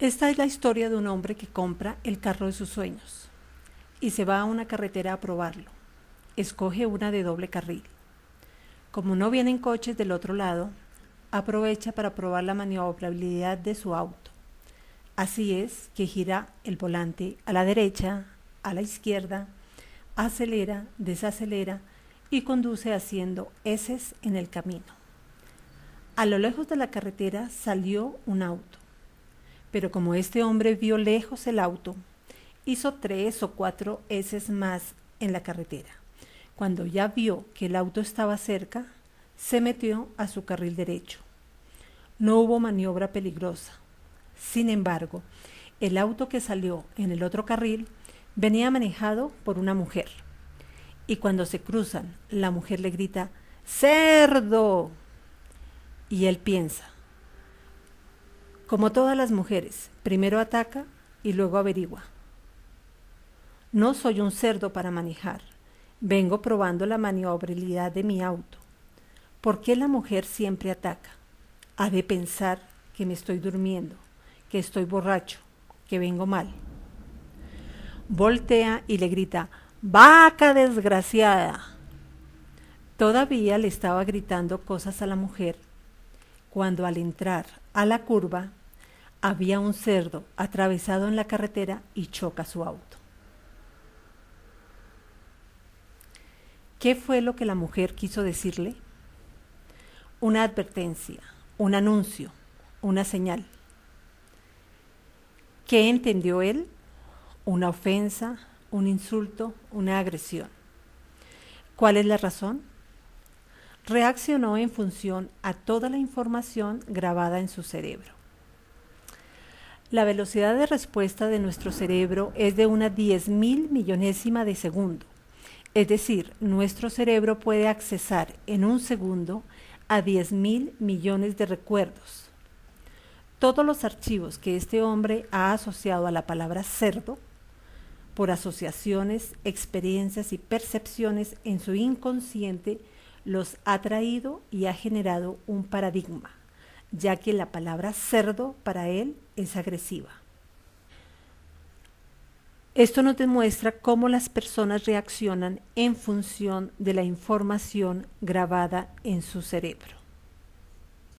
Esta es la historia de un hombre que compra el carro de sus sueños y se va a una carretera a probarlo. Escoge una de doble carril. Como no vienen coches del otro lado, aprovecha para probar la maniobrabilidad de su auto. Así es que gira el volante a la derecha, a la izquierda, acelera, desacelera y conduce haciendo heces en el camino. A lo lejos de la carretera salió un auto. Pero como este hombre vio lejos el auto, hizo tres o cuatro heces más en la carretera. Cuando ya vio que el auto estaba cerca, se metió a su carril derecho. No hubo maniobra peligrosa. Sin embargo, el auto que salió en el otro carril venía manejado por una mujer. Y cuando se cruzan, la mujer le grita, ¡Cerdo! Y él piensa, como todas las mujeres, primero ataca y luego averigua. No soy un cerdo para manejar. Vengo probando la maniobrabilidad de mi auto. ¿Por qué la mujer siempre ataca? Ha de pensar que me estoy durmiendo, que estoy borracho, que vengo mal. Voltea y le grita, ¡Vaca desgraciada! Todavía le estaba gritando cosas a la mujer cuando al entrar a la curva había un cerdo atravesado en la carretera y choca su auto. ¿Qué fue lo que la mujer quiso decirle? Una advertencia, un anuncio, una señal. ¿Qué entendió él? Una ofensa, un insulto, una agresión. ¿Cuál es la razón? Reaccionó en función a toda la información grabada en su cerebro. La velocidad de respuesta de nuestro cerebro es de una diez mil millonésima de segundo. Es decir, nuestro cerebro puede accesar en un segundo a diez mil millones de recuerdos. Todos los archivos que este hombre ha asociado a la palabra cerdo, por asociaciones, experiencias y percepciones en su inconsciente, los ha traído y ha generado un paradigma ya que la palabra cerdo para él es agresiva. Esto nos demuestra cómo las personas reaccionan en función de la información grabada en su cerebro.